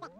Bak